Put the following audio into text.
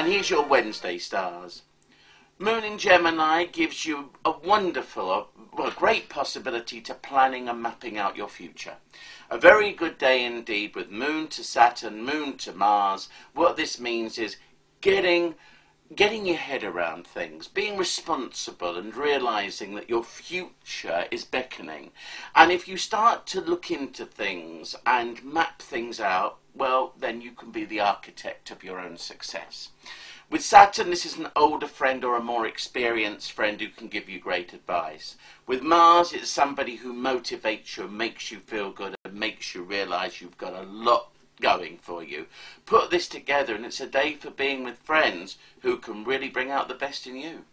And here's your Wednesday stars. Moon in Gemini gives you a wonderful, a great possibility to planning and mapping out your future. A very good day indeed with Moon to Saturn, Moon to Mars. What this means is getting getting your head around things, being responsible and realizing that your future is beckoning. And if you start to look into things and map things out, well, then you can be the architect of your own success. With Saturn, this is an older friend or a more experienced friend who can give you great advice. With Mars, it's somebody who motivates you and makes you feel good and makes you realize you've got a lot going for you. Put this together and it's a day for being with friends who can really bring out the best in you.